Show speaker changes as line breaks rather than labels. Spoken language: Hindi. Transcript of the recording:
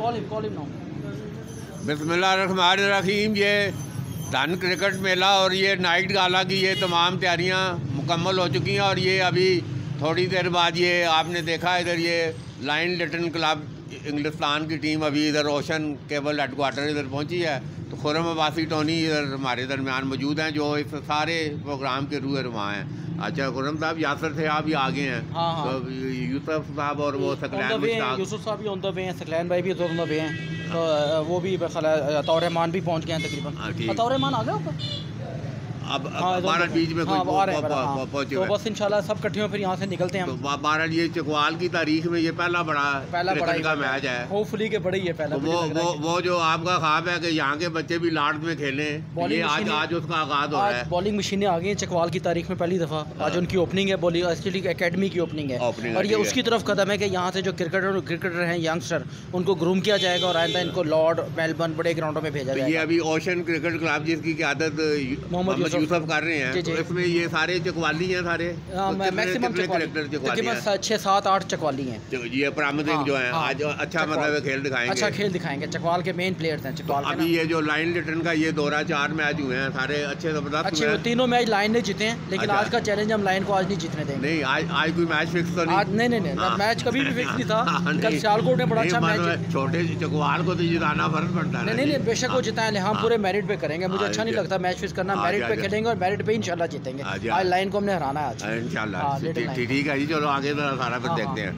Call him,
ये धन क्रिकेट मेला और ये नाइट गाला की ये तमाम तैयारियाँ मुकम्मल हो चुकी हैं और ये अभी थोड़ी देर बाद ये आपने देखा इधर ये लाइन लिटन क्लब इंग्लिस्तान की टीम अभी इधर ओशन केबल हेडकोार्टर इधर पहुँची है तो खुरम अब्बासी टोनी इधर हमारे दरमियान मौजूद हैं जो इस सारे प्रोग्राम के रूए रुआ हैं। अच्छा खुरम साहब यासर से आप ही आगे हैं।
हाँ, हाँ।
तो यूसुफ साहब और वो सकलैन
यूसुफ साहब भी ऑन द वे हैं सकलैन भाई भी ऑन द वे हैं। तो वो भी अतौर रहमान भी पहुँच गए हैं
हाँ,
तकरीबन
ठीक।
अतौर रहमान आ ऊपर
अब
हाँ,
बारह
तो-
बीच में कोई
हाँ, हैं,
पहुँचे।
तो बस इंशाल्लाह सब इकट्ठे फिर यहाँ से निकलते हैं
तो ये चकवाल की तारीख में ये पहला बड़ा
पहला बड़ा
का मैच है।
होपफुली के बड़ा ही पहला
तो वो वो वो जो आपका ख्वाब है कि यहाँ के बच्चे भी लाड में खेलें ये आज आज उसका आगाज़ हो रहा है।
बॉलिंग मशीनें आ गई हैं चकवाल की तारीख में पहली दफ़ा। आज उनकी ओपनिंग है बॉलिंग एक्चुअली एकेडमी की ओपनिंग है। और ये उसकी तरफ़ कदम है कि यहाँ से जो क्रिकेटर क्रिकेटर हैं यंगस्टर उनको ग्रूम किया जाएगा और आइंदा इनको लॉर्ड मेलबर्न बड़े ग्राउंडों में भेजा
तो ये
जाएगा।
अभी ओशन क्रिकेट क्लब जिसकी क्यादत मोहम्मद
यूसुफ।
यूसुफ कर रहे हैं। तो इसमें ये सारे चकवाली हैं सारे तो
मैक्सिमम
चकवाली हैं
तकरीबन छः सात आठ चकवाली हैं
तो ये परामद
हाँ,
जो है
हाँ।
आज अच्छा मतलब खेल दिखाएँगे
अच्छा खेल दिखाएँगे चकवाल के मेन प्लेयर्स हैं चकवाल
अभी ये जो लाइन लिटन का ये दौरा चार मैच हुए हैं सारे अच्छे ज़बरदस्त
अच्छे
हैं
तीनों मैच लाइन ने जीते हैं लेकिन
अच्छा।
आज का चैलेंज हम लाइन को आज नहीं जीतने देंगे
नहीं आज आज कोई मैच फिक्स तो नहीं
नहीं नहीं नहीं
हाँ।
मैच कभी भी फिक्स नहीं था
हाँ,
कल सियालकोट ने बड़ा अच्छा मैच
छोटे चकवाल को तो जिताना फ़र्ज़ पड़ता है
नहीं नहीं बेशक वो
हाँ।
जिताएँ हम
हाँ।
पूरे मेरिट पे करेंगे मुझे
हाँ,
अच्छा नहीं लगता मैच फिक्स करना
हाँ,
मेरिट पे खेलेंगे और मेरिट पे इंशाल्लाह जीतेंगे
हाँ,
आज
हाँ।
लाइन को हमने हराना है आज
इंशाल्लाह
हाँ,
ठीक
line।
ठीक- है जी चलो आगे तो सारा
हाँ,
देखते। हैं